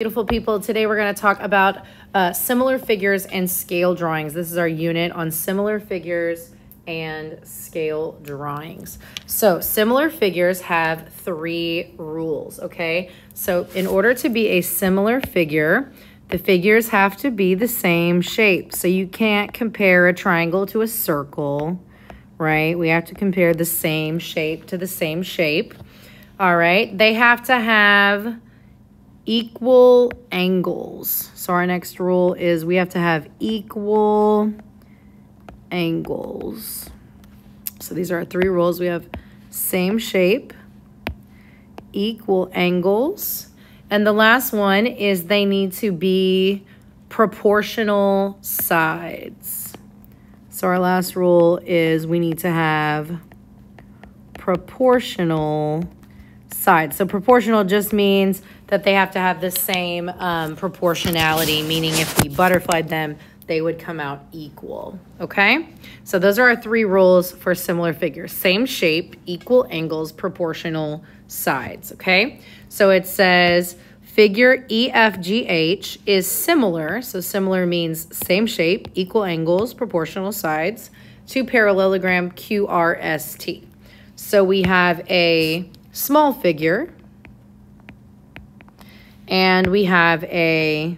Beautiful people, today we're going to talk about uh, similar figures and scale drawings. This is our unit on similar figures and scale drawings. So similar figures have three rules, okay? So in order to be a similar figure, the figures have to be the same shape. So you can't compare a triangle to a circle, right? We have to compare the same shape to the same shape. All right, they have to have equal angles. So our next rule is we have to have equal angles. So these are our three rules. We have same shape, equal angles, and the last one is they need to be proportional sides. So our last rule is we need to have proportional sides. So proportional just means that they have to have the same um, proportionality, meaning if we butterflied them, they would come out equal, okay? So those are our three rules for similar figures. Same shape, equal angles, proportional sides, okay? So it says figure EFGH is similar, so similar means same shape, equal angles, proportional sides, to parallelogram QRST. So we have a small figure, and we have a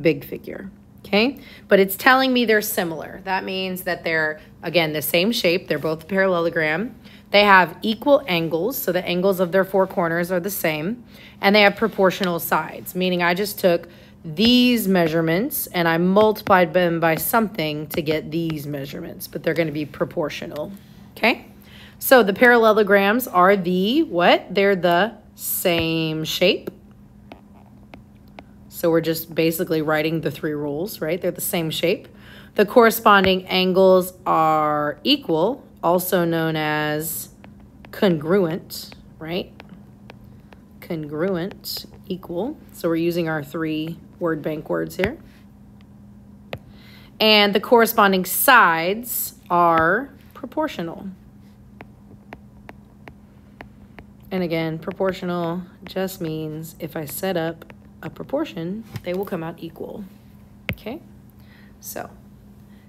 big figure, okay? But it's telling me they're similar. That means that they're, again, the same shape. They're both parallelogram. They have equal angles, so the angles of their four corners are the same. And they have proportional sides, meaning I just took these measurements and I multiplied them by something to get these measurements, but they're going to be proportional, okay? So the parallelograms are the what? They're the same shape. So we're just basically writing the three rules, right? They're the same shape. The corresponding angles are equal, also known as congruent, right? Congruent, equal. So we're using our three word bank words here. And the corresponding sides are proportional. And again, proportional just means if I set up a proportion, they will come out equal. Okay, so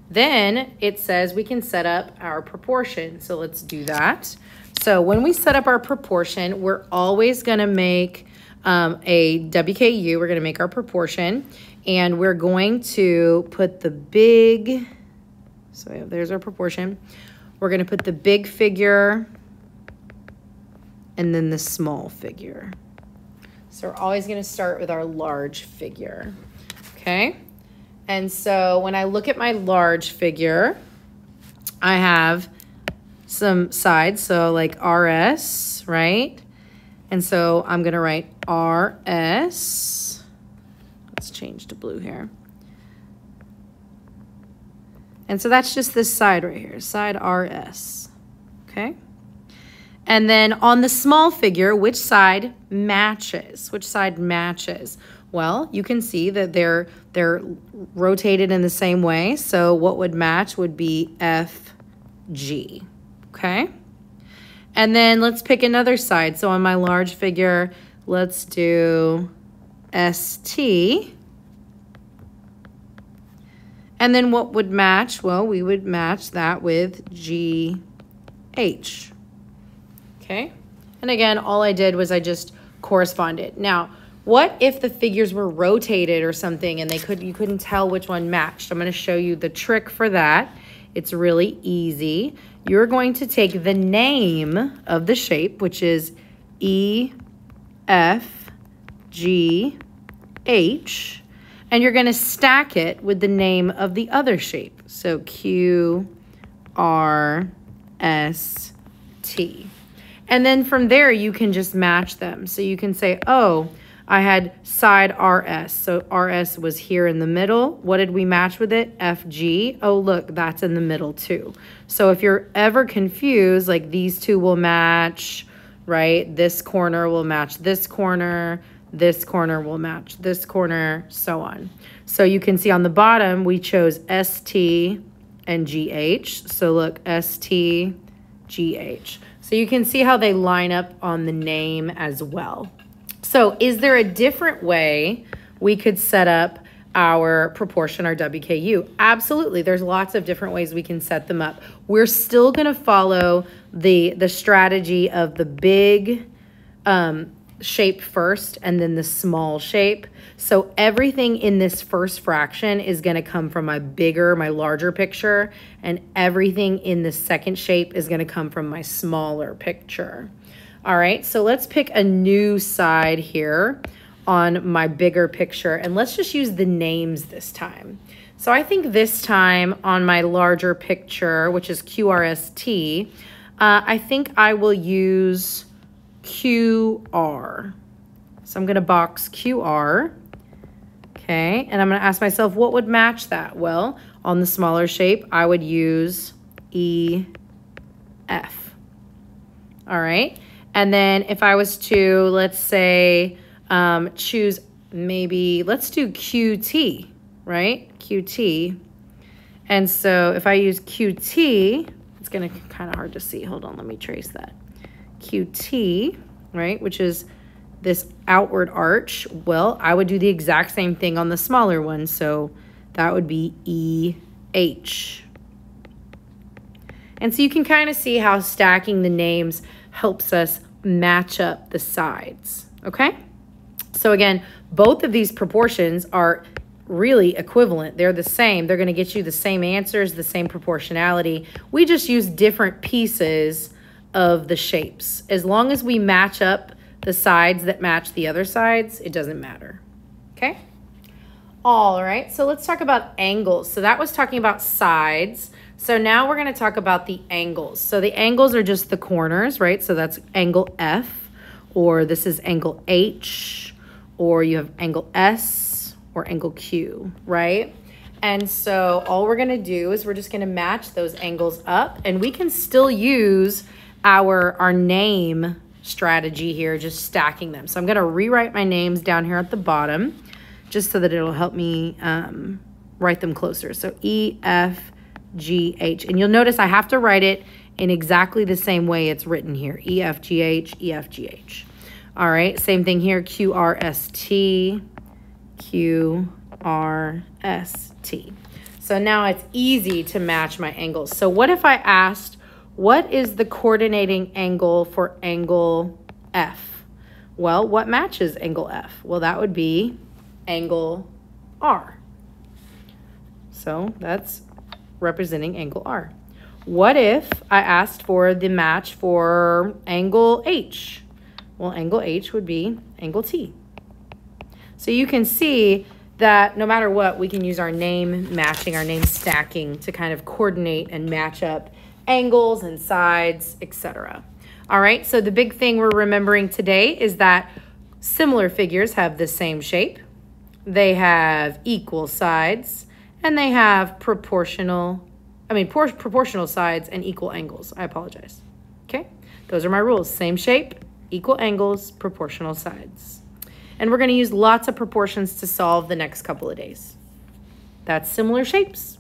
then it says we can set up our proportion. So let's do that. So when we set up our proportion, we're always going to make um, a WKU. We're going to make our proportion. And we're going to put the big, so there's our proportion. We're going to put the big figure and then the small figure. So we're always going to start with our large figure. Okay? And so when I look at my large figure, I have some sides, so like RS, right? And so I'm going to write RS. Let's change to blue here. And so that's just this side right here, side RS. Okay? And then on the small figure, which side matches? Which side matches? Well, you can see that they're they're rotated in the same way. So what would match would be FG. Okay? And then let's pick another side. So on my large figure, let's do ST. And then what would match? Well, we would match that with GH. Okay. And again, all I did was I just corresponded. Now, what if the figures were rotated or something and they could you couldn't tell which one matched? I'm going to show you the trick for that. It's really easy. You're going to take the name of the shape, which is E, F, G, H, and you're going to stack it with the name of the other shape. So Q, R, S, T. And then from there, you can just match them. So you can say, oh, I had side RS. So RS was here in the middle. What did we match with it? FG. Oh, look, that's in the middle too. So if you're ever confused, like these two will match, right? This corner will match this corner. This corner will match this corner, so on. So you can see on the bottom, we chose ST and GH. So look, ST, GH. So you can see how they line up on the name as well. So is there a different way we could set up our proportion, our WKU. Absolutely, there's lots of different ways we can set them up. We're still to follow the the strategy of the big um, shape first and then the small shape. So everything in this first fraction is going to come from my bigger, my larger picture, and everything in the second shape is going to come from my smaller picture. All right, so let's pick a new side here on my bigger picture and let's just use the names this time. So I think this time on my larger picture, which is QRST, uh, I think I will use QR. So I'm going to box QR. Okay, and I'm going to ask myself, what would match that? Well, on the smaller shape, I would use EF. All right, and then if I was to, let's say, um, choose maybe, let's do QT, right? QT. And so if I use QT, it's going to kind of hard to see. Hold on, let me trace that. QT, right, which is this outward arch. Well, I would do the exact same thing on the smaller one. So that would be EH. And so you can kind of see how stacking the names helps us match up the sides, okay? So again, both of these proportions are really equivalent. They're the same. They're going to get you the same answers, the same proportionality. We just use different pieces of the shapes. As long as we match up the sides that match the other sides, it doesn't matter. Okay? All right, so let's talk about angles. So that was talking about sides. So now we're going to talk about the angles. So the angles are just the corners, right? So that's angle F, or this is angle H, or you have angle S or angle Q, right? And so all we're gonna do is we're just gonna match those angles up and we can still use our, our name strategy here, just stacking them. So I'm gonna rewrite my names down here at the bottom just so that it'll help me um, write them closer. So E, F, G, H. And you'll notice I have to write it in exactly the same way it's written here. E, F, G, H, E, F, G, H. All right, same thing here, QRST, QRST. So now it's easy to match my angles. So what if I asked, what is the coordinating angle for angle F? Well, what matches angle F? Well, that would be angle R. So that's representing angle R. What if I asked for the match for angle H? Well, angle H would be angle T. So you can see that no matter what, we can use our name matching, our name stacking to kind of coordinate and match up angles and sides, etc. All right, so the big thing we're remembering today is that similar figures have the same shape, they have equal sides, and they have proportional, I mean, proportional sides and equal angles. I apologize. Okay, those are my rules. Same shape, equal angles, proportional sides. And we're going to use lots of proportions to solve the next couple of days. That's similar shapes.